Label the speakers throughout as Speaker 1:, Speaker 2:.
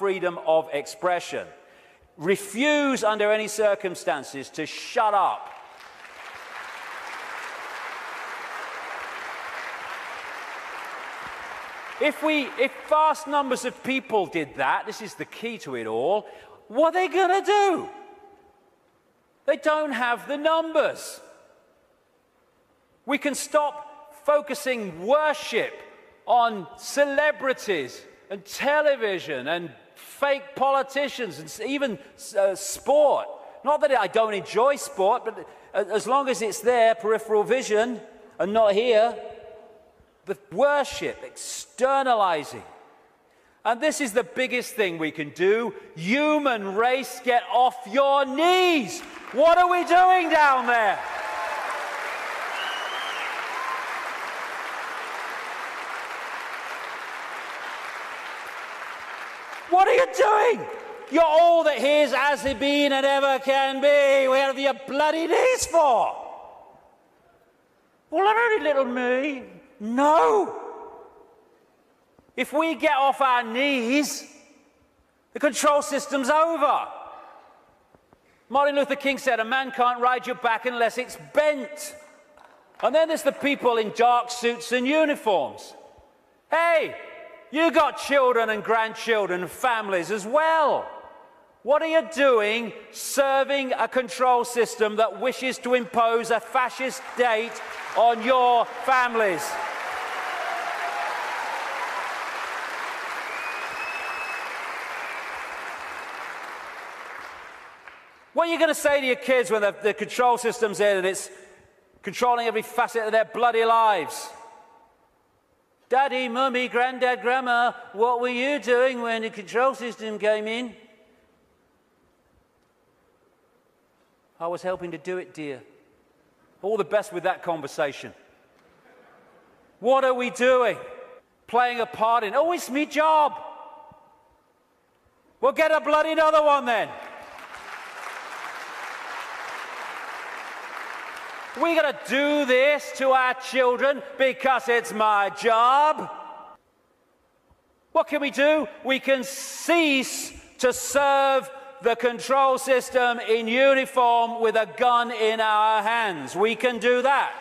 Speaker 1: freedom of expression. Refuse under any circumstances to shut up. If, we, if vast numbers of people did that, this is the key to it all, what are they going to do? They don't have the numbers. We can stop focusing worship on celebrities and television and fake politicians and even uh, sport. Not that I don't enjoy sport, but as long as it's there, peripheral vision, and not here, the worship, externalizing. And this is the biggest thing we can do. Human race, get off your knees. What are we doing down there? What are you doing? You're all that here's as it been and ever can be. Where have your bloody knees for? Well, I'm only little me. No. If we get off our knees, the control system's over. Martin Luther King said, A man can't ride your back unless it's bent. And then there's the people in dark suits and uniforms. Hey, you got children and grandchildren and families as well. What are you doing serving a control system that wishes to impose a fascist date on your families? What are you going to say to your kids when the, the control system's in and it's controlling every facet of their bloody lives? Daddy, Mummy, Granddad, Grandma, what were you doing when the control system came in? I was helping to do it, dear. All the best with that conversation. What are we doing? Playing a part in, oh, it's me job. We'll get a bloody another one then. We got to do this to our children because it's my job. What can we do? We can cease to serve the control system in uniform with a gun in our hands. We can do that.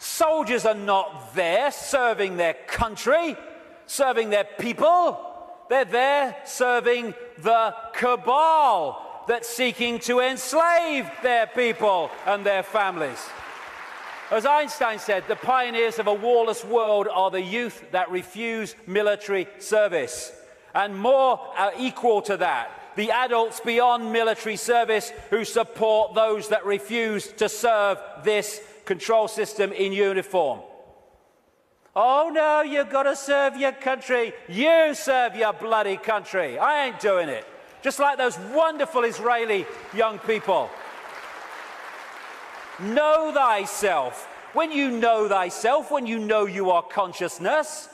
Speaker 1: Soldiers are not there serving their country, serving their people. They're there serving the cabal that's seeking to enslave their people and their families. As Einstein said, the pioneers of a warless world are the youth that refuse military service. And more are equal to that, the adults beyond military service who support those that refuse to serve this control system in uniform. Oh no, you've got to serve your country. You serve your bloody country. I ain't doing it. Just like those wonderful Israeli young people. Know thyself. When you know thyself, when you know you are consciousness,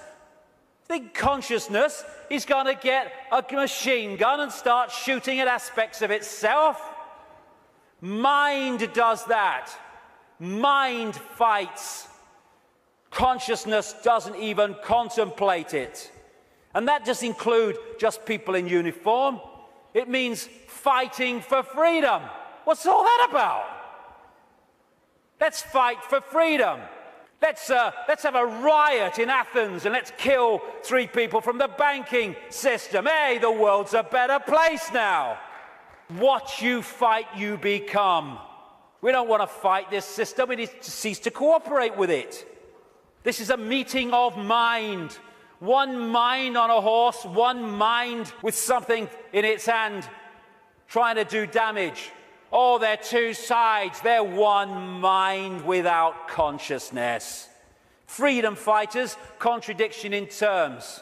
Speaker 1: think consciousness is going to get a machine gun and start shooting at aspects of itself. Mind does that. Mind fights. Consciousness doesn't even contemplate it. And that doesn't include just people in uniform. It means fighting for freedom. What's all that about? Let's fight for freedom. Let's, uh, let's have a riot in Athens and let's kill three people from the banking system. Hey, the world's a better place now. What you fight, you become. We don't want to fight this system, we need to cease to cooperate with it. This is a meeting of mind. One mind on a horse, one mind with something in its hand trying to do damage. Oh, they're two sides. They're one mind without consciousness. Freedom fighters, contradiction in terms,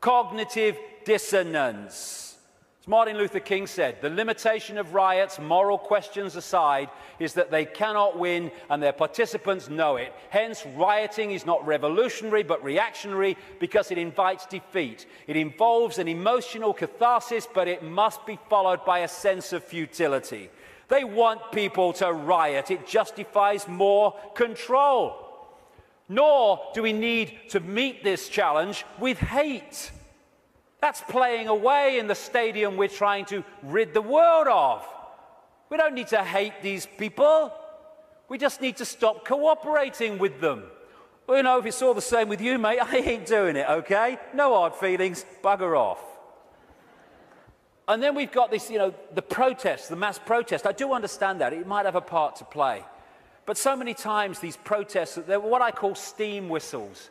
Speaker 1: cognitive dissonance. As Martin Luther King said, the limitation of riots, moral questions aside, is that they cannot win and their participants know it. Hence, rioting is not revolutionary but reactionary because it invites defeat. It involves an emotional catharsis, but it must be followed by a sense of futility. They want people to riot, it justifies more control. Nor do we need to meet this challenge with hate. That's playing away in the stadium we're trying to rid the world of. We don't need to hate these people. We just need to stop cooperating with them. Well, you know, if it's all the same with you, mate, I ain't doing it, okay? No hard feelings, bugger off. And then we've got this, you know, the protest, the mass protest. I do understand that. It might have a part to play. But so many times these protests, they're what I call steam whistles.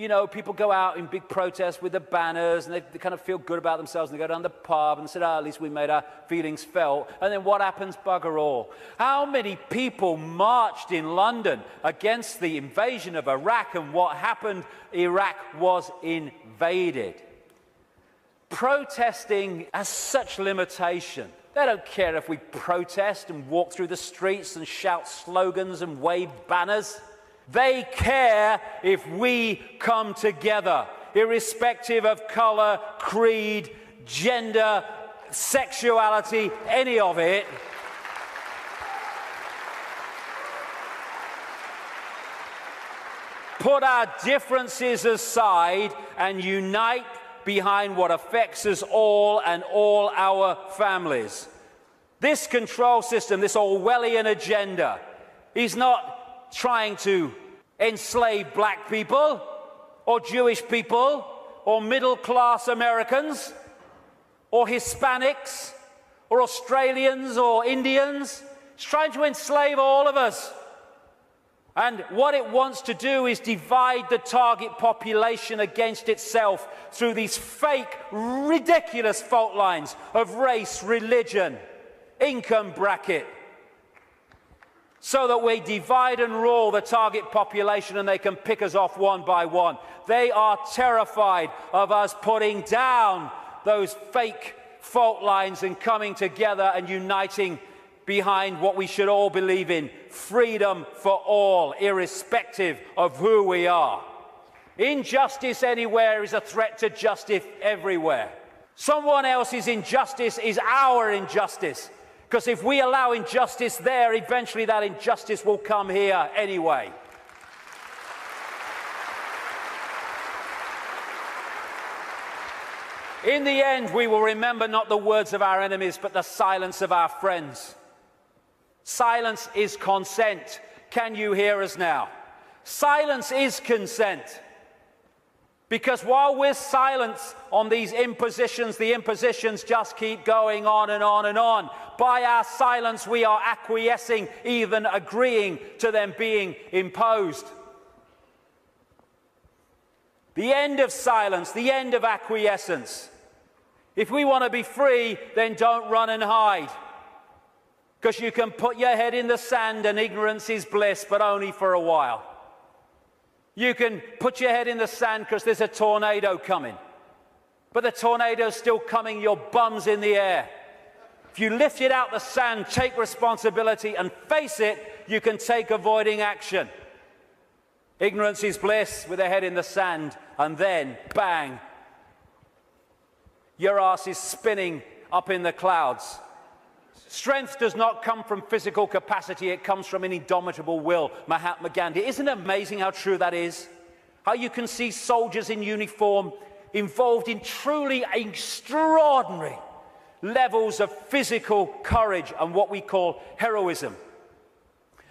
Speaker 1: You know, people go out in big protests with the banners and they, they, kind of feel good about themselves and they go down the pub and say, oh, ah, at least we made our feelings felt. And then what happens? Bugger all. How many people marched in London against the invasion of Iraq and what happened? Iraq was invaded. Protesting has such limitation. They don't care if we protest and walk through the streets and shout slogans and wave banners. They care if we come together, irrespective of color, creed, gender, sexuality, any of it. Put our differences aside and unite behind what affects us all and all our families. This control system, this Orwellian agenda, is not trying to enslave black people or Jewish people or middle class Americans or Hispanics or Australians or Indians. It's trying to enslave all of us. And what it wants to do is divide the target population against itself through these fake, ridiculous fault lines of race, religion, income bracket, so that we divide and rule the target population and they can pick us off one by one. They are terrified of us putting down those fake fault lines and coming together and uniting behind what we should all believe in freedom for all, irrespective of who we are. Injustice anywhere is a threat to justice everywhere. Someone else's injustice is our injustice. Because if we allow injustice there, eventually that injustice will come here anyway. In the end, we will remember not the words of our enemies, but the silence of our friends. Silence is consent. Can you hear us now? Silence is consent. Because while we're silent on these impositions, the impositions just keep going on and on and on. By our silence, we are acquiescing, even agreeing to them being imposed. The end of silence, the end of acquiescence. If we want to be free, then don't run and hide. Because you can put your head in the sand and ignorance is bliss, but only for a while. You can put your head in the sand because there's a tornado coming. But the tornado's still coming, your bum's in the air. If you lift it out the sand, take responsibility and face it, you can take avoiding action. Ignorance is bliss with a head in the sand, and then bang, your ass is spinning up in the clouds. Strength does not come from physical capacity, it comes from an indomitable will. Mahatma Gandhi. Isn't it amazing how true that is? How you can see soldiers in uniform involved in truly extraordinary levels of physical courage and what we call heroism.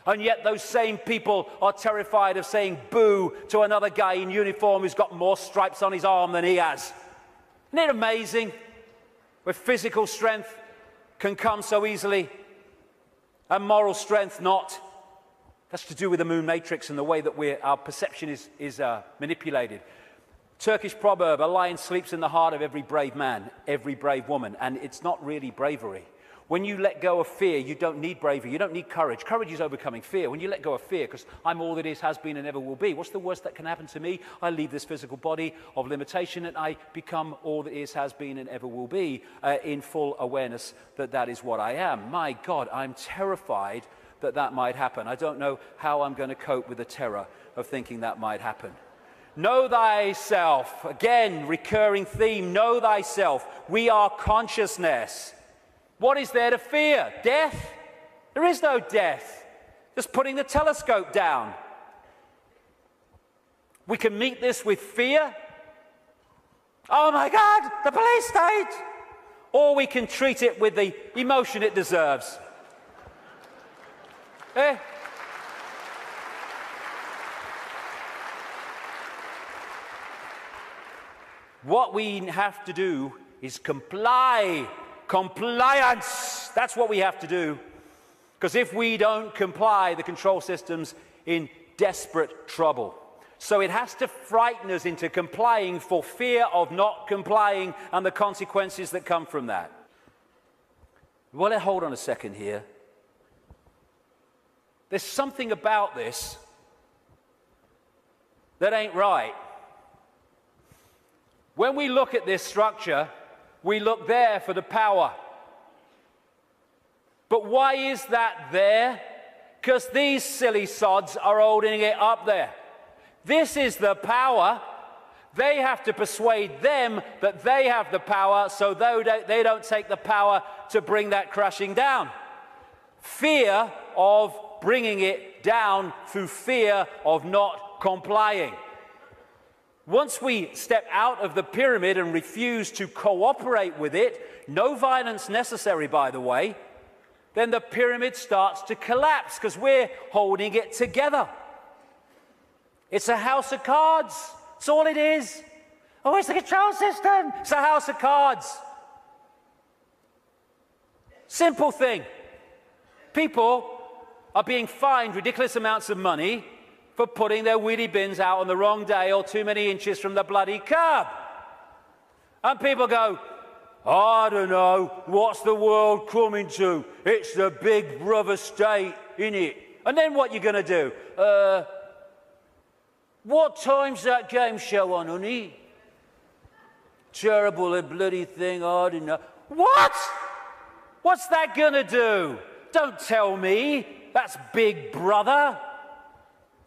Speaker 1: And yet, those same people are terrified of saying boo to another guy in uniform who's got more stripes on his arm than he has. Isn't it amazing? With physical strength, can come so easily, and moral strength not. That's to do with the moon matrix and the way that our perception is, is uh, manipulated. Turkish proverb, a lion sleeps in the heart of every brave man, every brave woman, and it's not really bravery. When you let go of fear, you don't need bravery. You don't need courage. Courage is overcoming fear. When you let go of fear, because I'm all that is, has been, and ever will be, what's the worst that can happen to me? I leave this physical body of limitation and I become all that is, has been, and ever will be uh, in full awareness that that is what I am. My God, I'm terrified that that might happen. I don't know how I'm going to cope with the terror of thinking that might happen. Know thyself. Again, recurring theme. Know thyself. We are consciousness. What is there to fear? Death? There is no death. Just putting the telescope down. We can meet this with fear. Oh my God, the police state! Or we can treat it with the emotion it deserves. eh? What we have to do is comply. Compliance. That's what we have to do. Because if we don't comply, the control system's in desperate trouble. So it has to frighten us into complying for fear of not complying and the consequences that come from that. Well, hold on a second here. There's something about this that ain't right. When we look at this structure, we look there for the power. But why is that there? Because these silly sods are holding it up there. This is the power. They have to persuade them that they have the power so they don't take the power to bring that crashing down. Fear of bringing it down through fear of not complying. Once we step out of the pyramid and refuse to cooperate with it, no violence necessary, by the way, then the pyramid starts to collapse because we're holding it together. It's a house of cards. That's all it is. Oh, it's the control system. It's a house of cards. Simple thing. People are being fined ridiculous amounts of money for putting their wheelie bins out on the wrong day or too many inches from the bloody curb. And people go, I don't know, what's the world coming to? It's the big brother state, in it? And then what you going to do? Uh, what time's that game show on, honey? Terrible a bloody thing, I don't know. What? What's that gonna do? Don't tell me. That's Big Brother.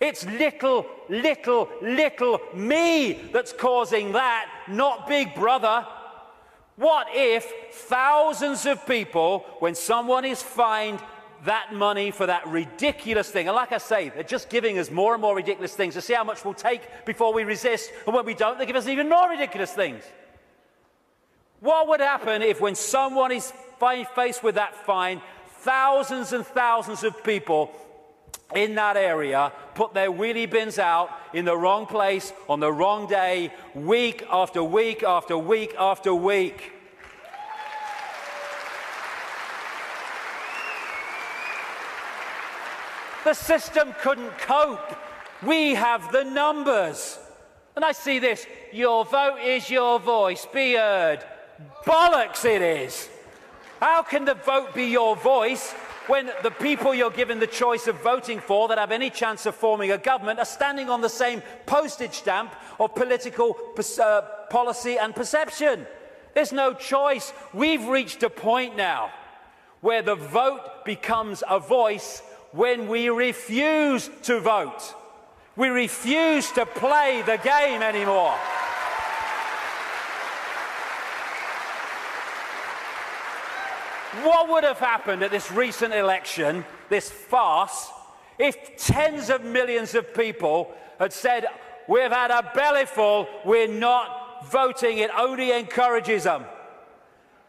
Speaker 1: It's little, little, little me that's causing that, not Big Brother. What if thousands of people, when someone is fined that money for that ridiculous thing. And like I say, they're just giving us more and more ridiculous things to see how much we'll take before we resist. And when we don't, they give us even more ridiculous things. What would happen if, when someone is faced with that fine, thousands and thousands of people in that area put their wheelie bins out in the wrong place on the wrong day, week after week after week after week? The system couldn't cope. We have the numbers. And I see this your vote is your voice, be heard. Bollocks it is. How can the vote be your voice when the people you're given the choice of voting for that have any chance of forming a government are standing on the same postage stamp of political uh, policy and perception? There's no choice. We've reached a point now where the vote becomes a voice when we refuse to vote. We refuse to play the game anymore. What would have happened at this recent election, this farce, if tens of millions of people had said, We've had a bellyful, we're not voting, it only encourages them?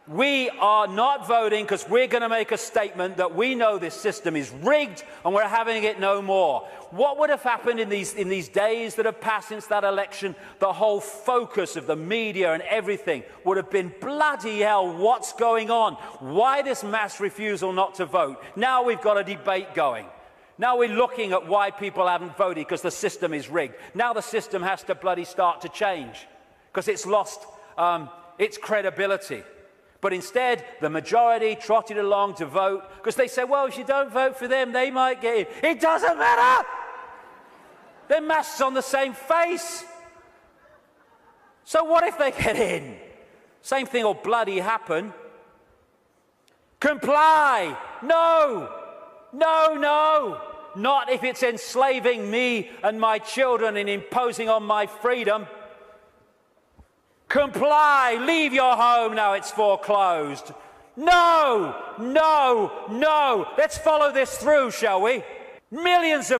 Speaker 1: We are not voting because we're going to make a statement that we know this system is rigged and we're having it no more. What would have happened in these, in these days that have passed since that election? The whole focus of the media and everything would have been bloody hell, what's going on? Why this mass refusal not to vote? Now we've got a debate going. Now we're looking at why people haven't voted because the system is rigged. Now the system has to bloody start to change because it's lost um, its credibility. But instead, the majority trotted along to vote because they said, well, if you don't vote for them, they might get in. It doesn't matter. Their masks on the same face. So what if they get in? Same thing will bloody happen. Comply. No. No, no. Not if it's enslaving me and my children and imposing on my freedom. Comply, leave your home now it's foreclosed. No, no, no. Let's follow this through, shall we? Millions of